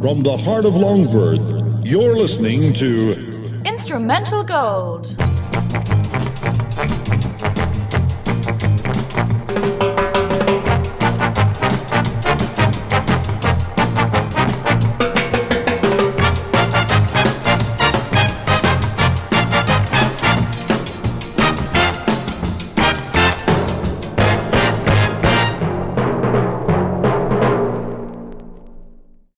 From the heart of Longford, you're listening to Instrumental Gold.